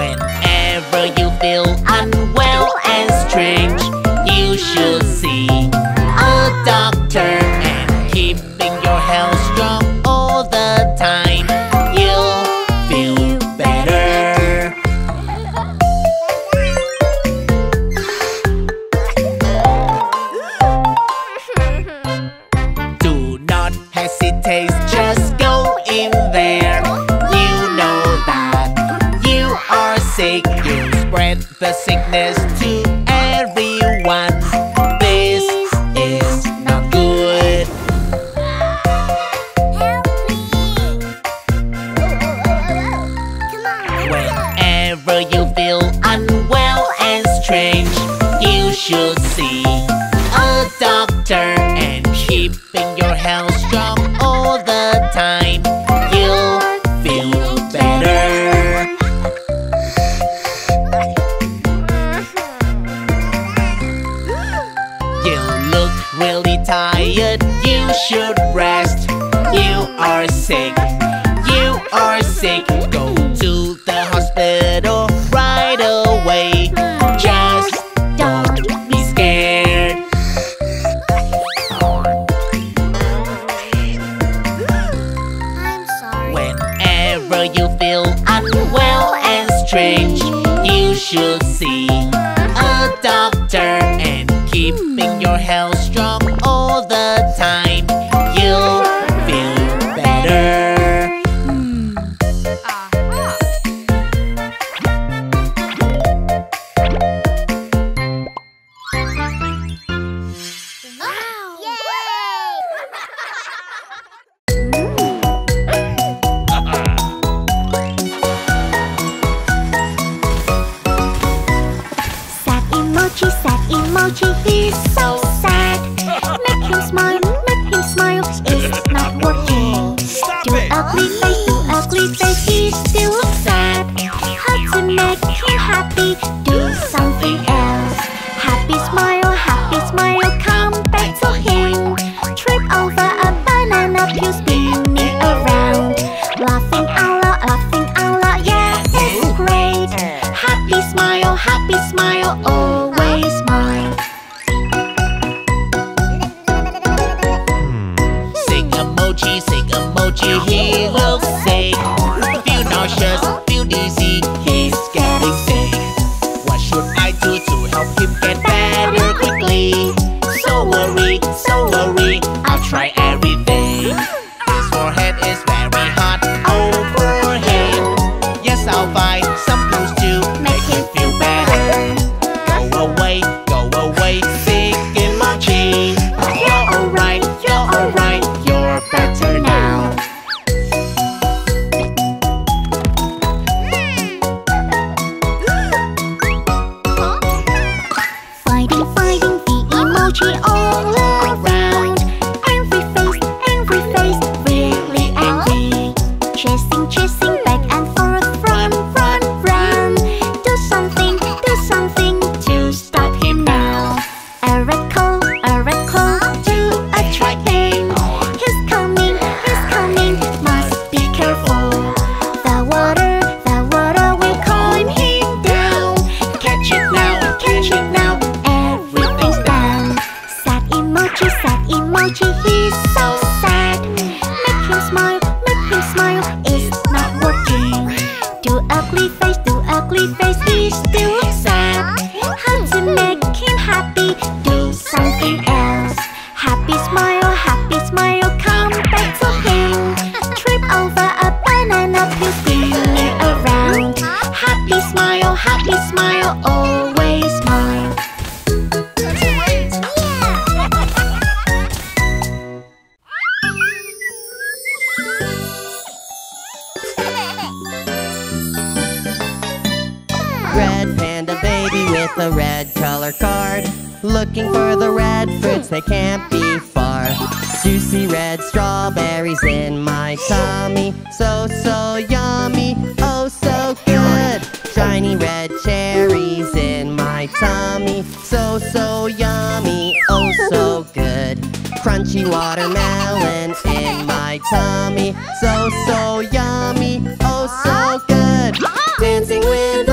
Whenever you feel unwell sick, you spread the sickness too. Whenever you feel unwell and strange You should see a doctor And keeping your health help you finding the emoji all around. Every face, every face, really angry. Chasing, chasing back and forth, run, run, run Do something, do something to stop him now. A oracle, do a track name He's coming, he's coming, must be careful. The water, the water will calm him down. Catch it now, catch it now. smile, always smile. Red panda baby with a red color card. Looking for the red fruits, they can't be far. Juicy red strawberries in my tummy. So, so yummy, oh so good. Shiny red cherry tummy So, so yummy, oh so good. Crunchy watermelon in my tummy So, so yummy, oh so good. Dancing with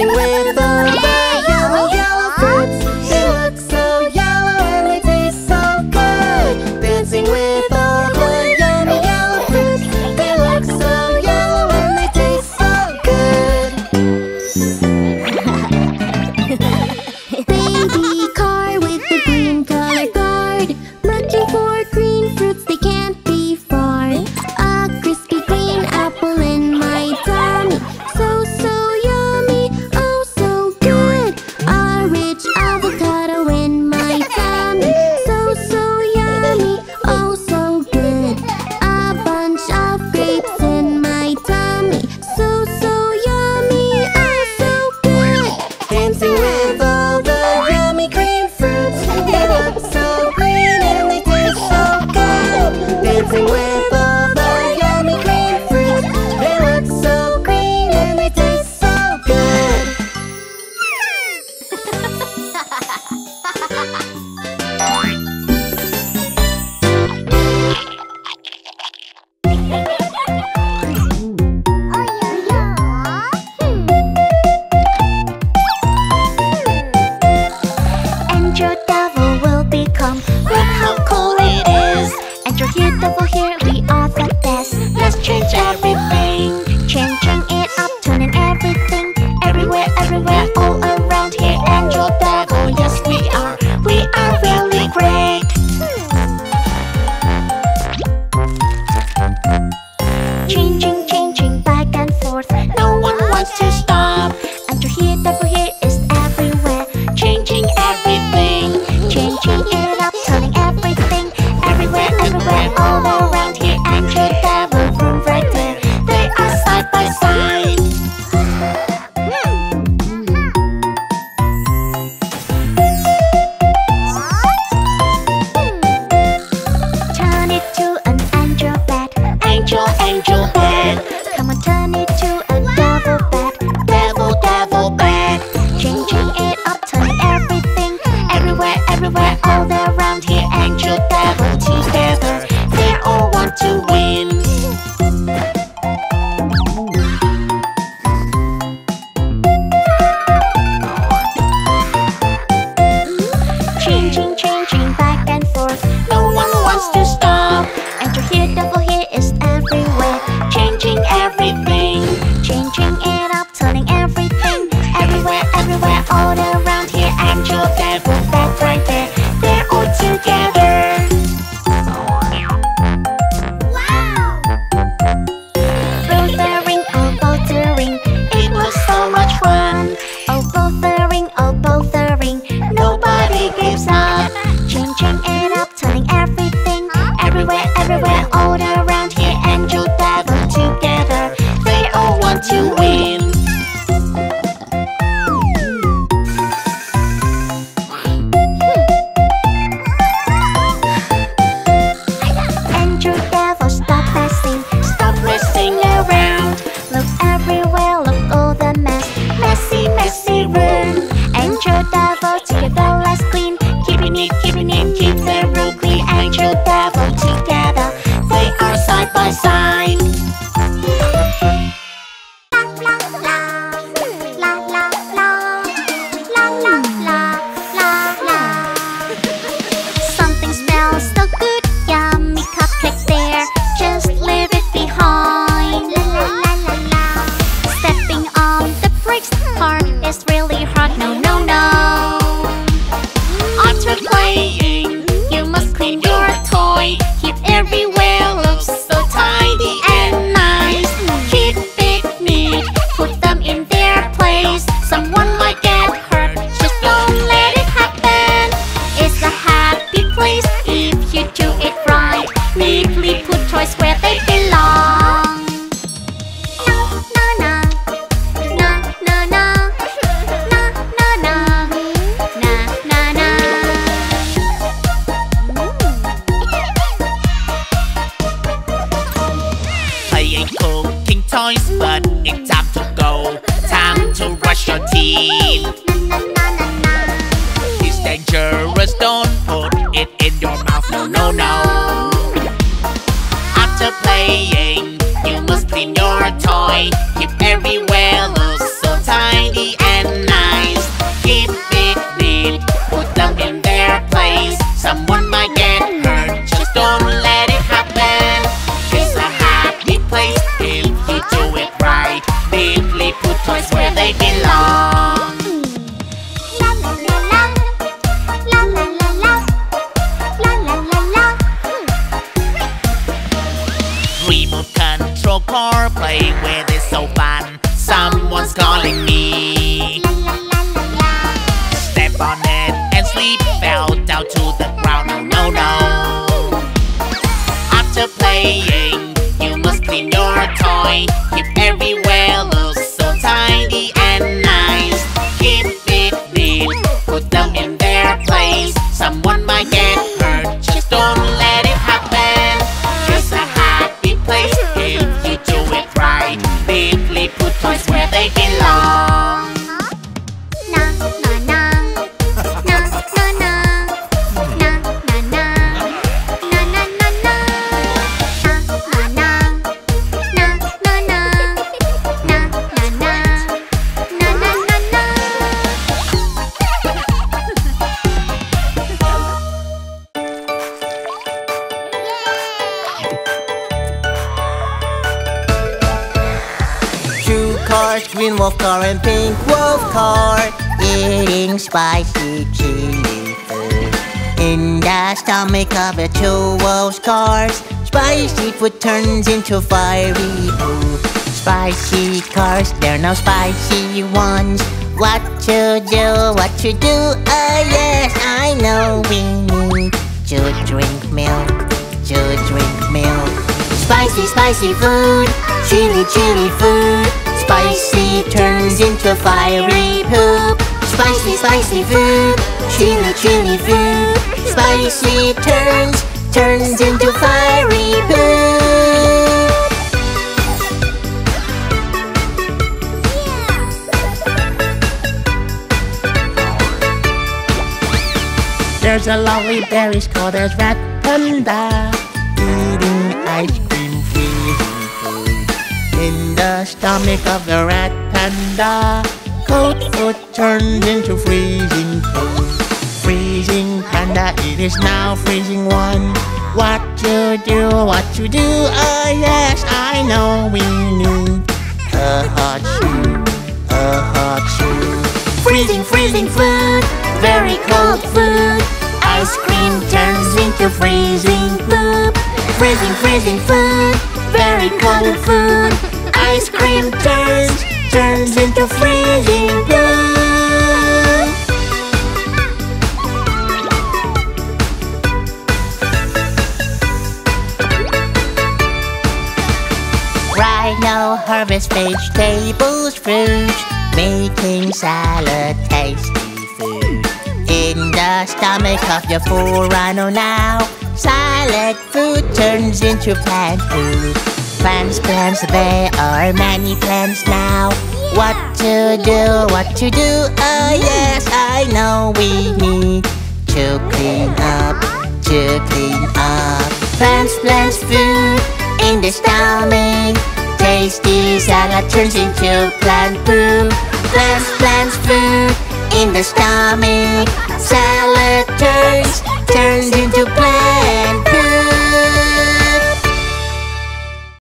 Dancing with Dancing with Changing Everywhere, all around Cooking Toys, but it's time to go. Time to brush your teeth. It's dangerous, don't put it in your mouth. No, no, no. After playing, you must clean your toy. Keep everywhere oh, looks so tidy and nice. Keep it neat, put them in their place. Someone might get hurt. Playing, you must clean your toy. Keep everywhere oh look so tidy and nice. Keep it neat. Put them in their place. Someone might get wolf car and pink wolf car Eating spicy chili food. In the stomach of the two wolf cars Spicy food turns into fiery poo Spicy cars, they're no spicy ones. What to do, what to do, ah yes, I know we need to drink milk, to drink milk. Spicy, spicy food, chili, chili food. Spicy turns into fiery poop. Spicy, spicy food, chili, chili food. Spicy turns, turns into fiery poop. There's a lovely berries called as rat panda the stomach of the rat panda Cold food turns into freezing food Freezing panda, it is now freezing one What to do, what to do, ah yes, I know we need a hot shoe, a hot shoe Freezing, freezing food, very cold food. Ice cream turns into freezing poop. Freezing, freezing food, very cold food. Ice cream turns, turns into freezing poop. Rhino harvest vegetables, fruits, making salad tasty food. In the stomach of your full rhino now, salad food turns into plant food. Plants, plans, there are many plans now. What to do, what to do, oh yes, I know we need To clean up, to clean up. Plants, plants, food in the stomach Tasty salad turns into plant poo Plants, plants, food in the stomach Salad turns, turns into plant